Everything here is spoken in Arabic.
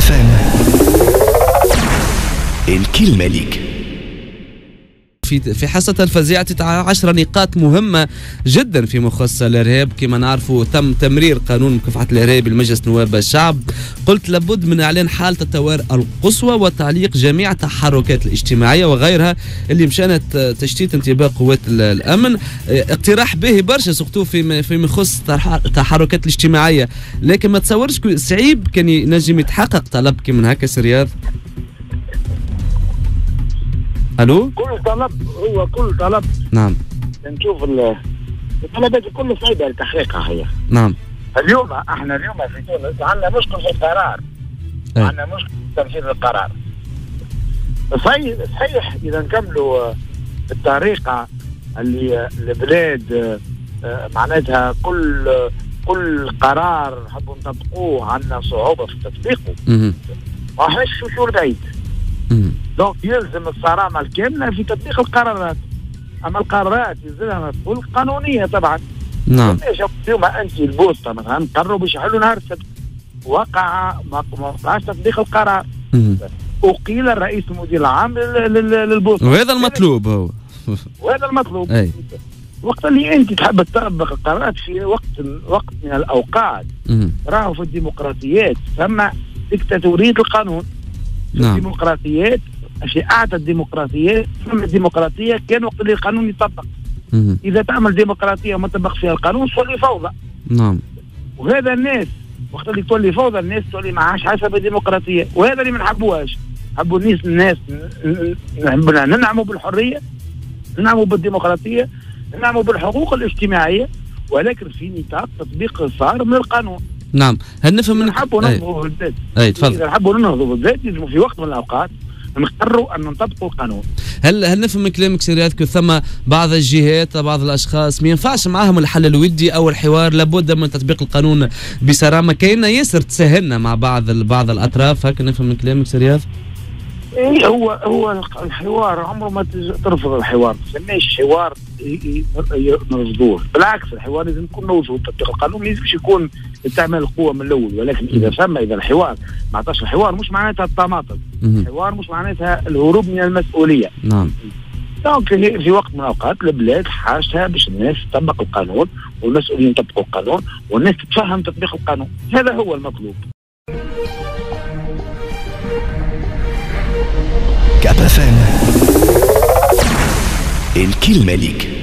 فام الكلمة ليك. في في حصة الفزيعة عشر نقاط مهمة جدا في مخصص الإرهاب. كما نعرفوا تم تمرير قانون مكافحة الإرهاب لمجلس نواب الشعب. قلت لابد من إعلان حالة الطوارئ القصوى وتعليق جميع التحركات الاجتماعية وغيرها اللي مشانت تشتيت انتباه قوات الأمن. اقتراح باهي برشا سقطوه في فيما يخص التحركات الاجتماعية. لكن ما تصورش صعيب كان ينجم يتحقق طلب كي من هكا رياض ألو؟ كل طلب هو كل طلب. نعم. نشوف الطلبات كل صعيبه لتحقيقها هي. نعم. اليوم إحنا اليوم في تونس عندنا مشكل في القرار. أي. عندنا مشكل في تنفيذ القرار. صحيح صحيح إذا نكملوا الطريقة اللي البلاد آه، معناتها كل كل قرار نحبوا نطبقوه عندنا صعوبة في تطبيقه. ما احناش في شهور بعيد. دونك يلزم الصرامه الكامله في تطبيق القرارات. أما القرارات يلزمها تكون قانونيه طبعا. نعم. اليوم أنت البوسطة مثلا قرروا باش يحلوا نهار السبت. وقع ما وقعش تطبيق القرار. وقيل الرئيس المدير العام لل- لل- للبوسطة. وهذا المطلوب هو. وهذا المطلوب. أي. وقت اللي أنت تحب تطبق القرارات في وقت وقت من الأوقات. راهو في الديمقراطيات. ثم ديكتاتورية القانون. نعم. الديمقراطيات في اعتى الديمقراطيات ثم الديمقراطية كان وقت اللي القانون يطبق. مهم. إذا تعمل ديمقراطية وما تطبق فيها القانون تولي فوضى. نعم. وهذا الناس وقت اللي تولي فوضى الناس تولي ما عادش حسب الديمقراطيه وهذا اللي ما نحبوهاش. نحبوا الناس الناس ننعموا بالحرية ننعموا بالديمقراطية ننعموا بالحقوق الاجتماعية. ولكن في نطاق تطبيق صار من القانون. نعم. هل نفهم منك؟ نحبوا. ننهضوا بالذات أي تفضل. إذا نحبوا ننهضوا بالذات لازم في وقت من الأوقات نقرروا أن نطبقوا القانون. هل هل نفهم من كلامك سيريات كو ثم بعض الجهات بعض الأشخاص ما ينفعش معاهم الحل الودي أو الحوار. لابد من تطبيق القانون بصرامة. كاينة ياسر تساهلنا مع بعض بعض الأطراف. هكا نفهم من كلامك سي رياض إيه هو هو الحوار عمره ما ترفض الحوار. ما تسميش حوار نرفضوه بالعكس الحوار لازم يكون موجود. تطبيق القانون ما يلزمش يكون استعمال القوه من الأول ولكن إذا ثم إذا الحوار ما عطاش الحوار مش معناتها الطماطم. الحوار مش معناتها الهروب من المسؤولية. نعم. donc في وقت من الأوقات البلاد حاجتها باش الناس تطبق القانون والمسؤولين يطبقوا القانون والناس تتفهم تطبيق القانون. هذا هو المطلوب. كاب فام الكلمة ليك.